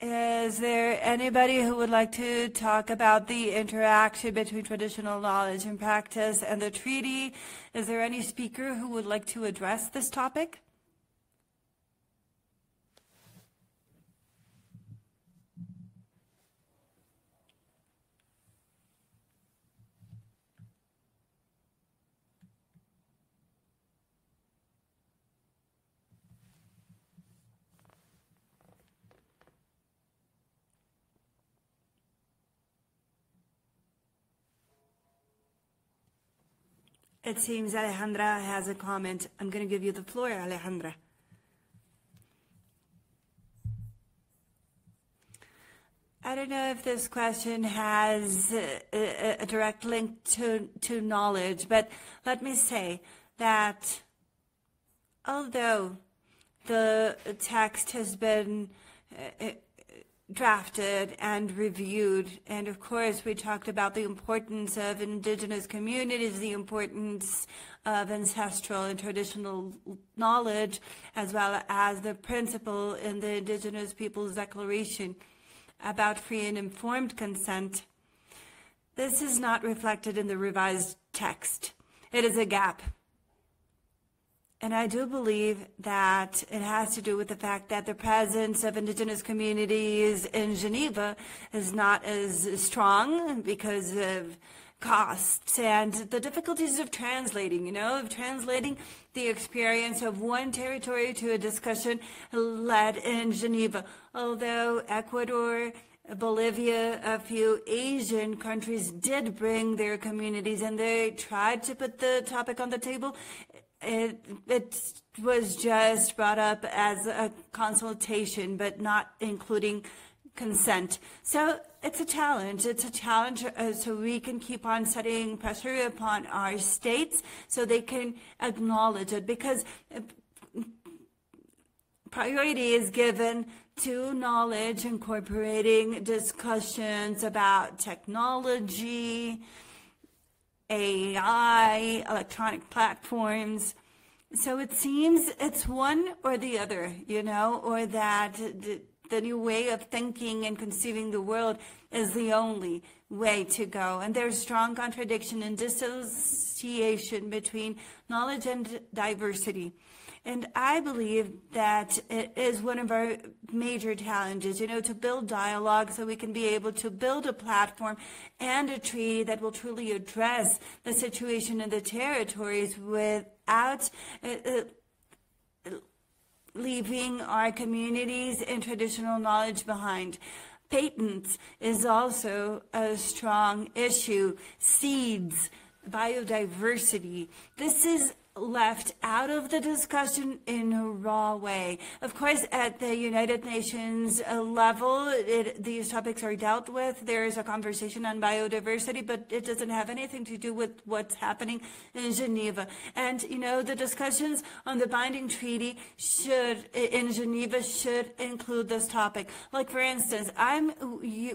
Is there anybody who would like to talk about the interaction between traditional knowledge and practice and the treaty? Is there any speaker who would like to address this topic? It seems Alejandra has a comment. I'm going to give you the floor, Alejandra. I don't know if this question has a, a, direct link to, to knowledge, but let me say that although the text has been uh, drafted and reviewed. And of course, we talked about the importance of indigenous communities, the importance of ancestral and traditional knowledge, as well as the principle in the Indigenous Peoples Declaration about free and informed consent. This is not reflected in the revised text. It is a gap and I do believe that it has to do with the fact that the presence of indigenous communities in Geneva is not as strong because of costs and the difficulties of translating, you know, of translating the experience of one territory to a discussion led in Geneva. Although Ecuador, Bolivia, a few Asian countries did bring their communities and they tried to put the topic on the table it, it was just brought up as a consultation, but not including consent. So it's a challenge. It's a challenge uh, so we can keep on setting pressure upon our states so they can acknowledge it because uh, priority is given to knowledge, incorporating discussions about technology, AI, electronic platforms. So it seems it's one or the other, you know, or that the, the new way of thinking and conceiving the world is the only way to go. And there's strong contradiction and dissociation between knowledge and diversity. And I believe that it is one of our major challenges, you know, to build dialogue so we can be able to build a platform and a treaty that will truly address the situation in the territories without uh, uh, leaving our communities and traditional knowledge behind. Patents is also a strong issue. Seeds, biodiversity. This is left out of the discussion in a raw way. Of course, at the United Nations level, it, these topics are dealt with. There is a conversation on biodiversity, but it doesn't have anything to do with what's happening in Geneva. And, you know, the discussions on the binding treaty should, in Geneva, should include this topic. Like, for instance, I'm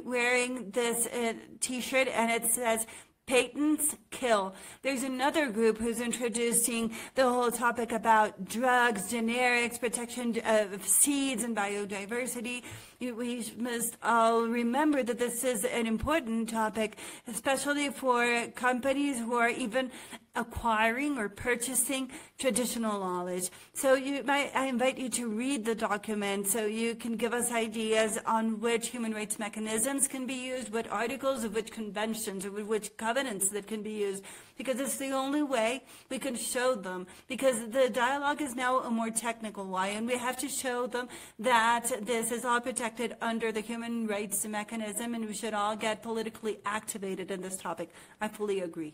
wearing this uh, t-shirt and it says, Patents kill. There's another group who's introducing the whole topic about drugs, generics, protection of seeds and biodiversity. We must all remember that this is an important topic, especially for companies who are even acquiring or purchasing traditional knowledge. So you might, I invite you to read the document so you can give us ideas on which human rights mechanisms can be used, what articles of which conventions or which covenants that can be used, because it's the only way we can show them, because the dialogue is now a more technical one, and we have to show them that this is all protected under the human rights mechanism, and we should all get politically activated in this topic. I fully agree.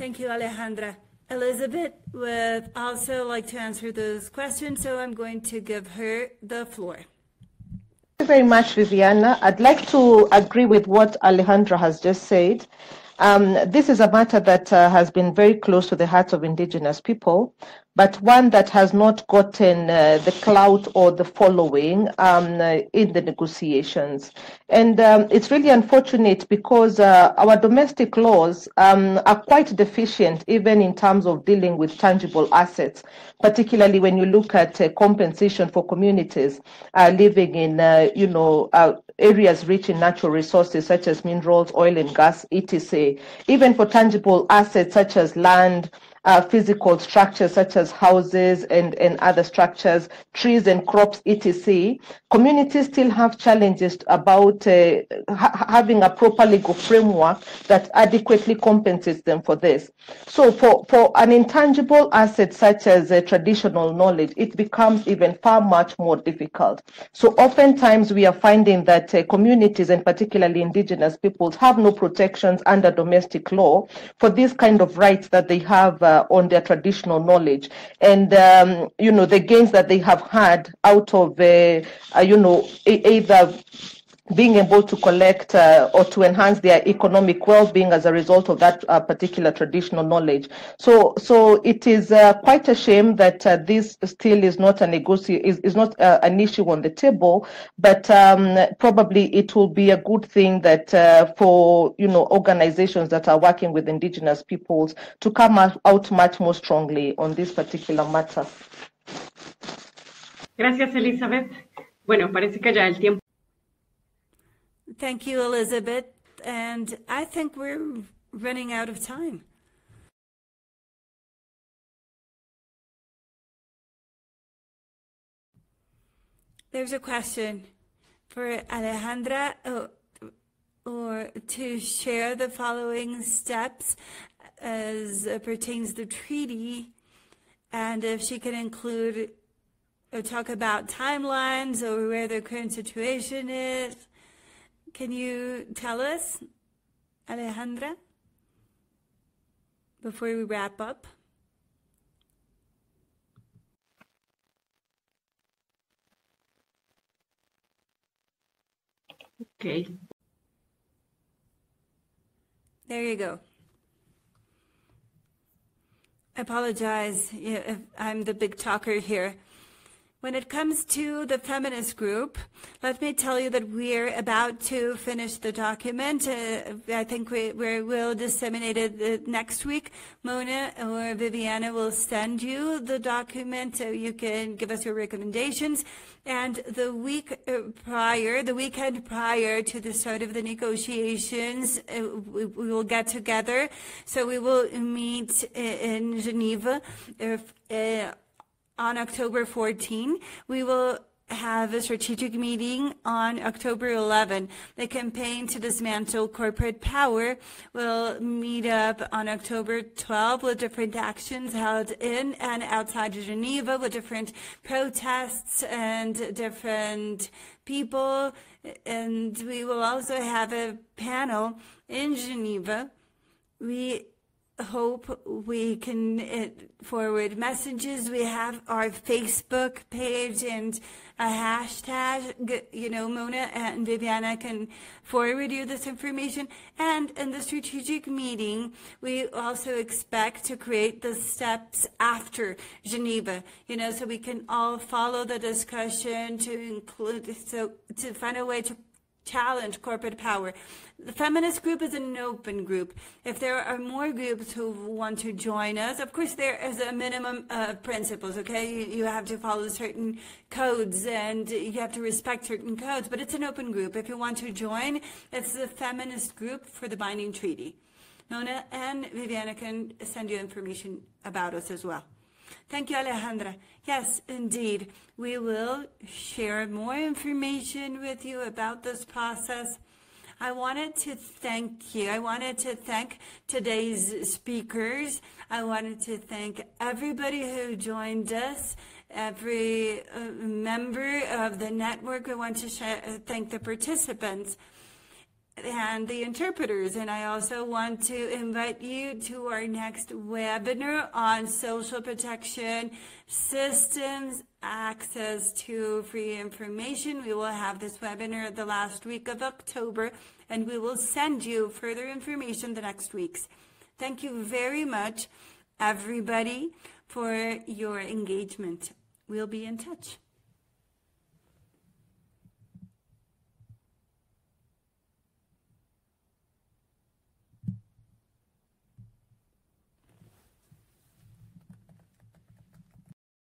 Thank you, Alejandra. Elizabeth would also like to answer those questions, so I'm going to give her the floor. Thank you very much, Viviana. I'd like to agree with what Alejandra has just said. Um, this is a matter that uh, has been very close to the hearts of indigenous people but one that has not gotten uh, the clout or the following um, uh, in the negotiations. And um, it's really unfortunate because uh, our domestic laws um, are quite deficient, even in terms of dealing with tangible assets, particularly when you look at uh, compensation for communities uh, living in, uh, you know, areas rich in natural resources such as minerals, oil and gas, etc. Even for tangible assets such as land, uh, physical structures such as houses and, and other structures, trees and crops, etc., communities still have challenges about uh, ha- having a proper legal framework that adequately compensates them for this. So, for, for an intangible asset such as uh, traditional knowledge, it becomes even far much more difficult. So, oftentimes we are finding that uh, communities and particularly indigenous peoples have no protections under domestic law for these kind of rights that they have uh, on their traditional knowledge. And um, you know the gains that they have had out of uh, uh, you know either being able to collect uh, or to enhance their economic well-being as a result of that uh, particular traditional knowledge. So, so it is uh, quite a shame that uh, this still is not a negotiate is, is not uh, an issue on the table. But um, probably it will be a good thing that uh, for you know organizations that are working with indigenous peoples to come out much more strongly on this particular matter. Gracias, Elizabeth. Bueno, parece que ya el tiempo Thank you, Elizabeth. And I think we're running out of time. There's a question for Alejandra or, uh, or to share the following steps as pertains the treaty and if she can include or talk about timelines or where the current situation is can you tell us, Alejandra, before we wrap up? Okay. There you go. I apologize if I'm the big talker here. When it comes to the feminist group, let me tell you that we're about to finish the document. Uh, I think we, we will disseminate it uh, next week. Mona or Viviana will send you the document so you can give us your recommendations. And the week uh, prior, the weekend prior to the start of the negotiations, uh, we, we, will get together. So we will meet in Geneva. Uh, on October 14. We will have a strategic meeting on October 11. The campaign to dismantle corporate power will meet up on October 12 with different actions held in and outside of Geneva with different protests and different people. And we will also have a panel in Geneva. We hope we can uh, forward messages. We have our Facebook page and a hashtag. You know, Mona and Viviana can forward you this information. And in the strategic meeting, we also expect to create the steps after Geneva, you know, so we can all follow the discussion to include, so to find a way to challenge corporate power. The feminist group is an open group. If there are more groups who want to join us, of course, there is a minimum uh, principles, okay? You, you have to follow certain codes and you have to respect certain codes, but it's an open group. If you want to join, it's the feminist group for the binding treaty. Mona and Viviana can send you information about us as well. Thank you, Alejandra. Yes, indeed. We will share more information with you about this process. I wanted to thank you. I wanted to thank today's speakers. I wanted to thank everybody who joined us, every uh, member of the network. I want to thank the participants and the interpreters. And I also want to invite you to our next webinar on social protection systems, access to free information. We will have this webinar the last week of October, and we will send you further information the next weeks. Thank you very much, everybody, for your engagement. We'll be in touch.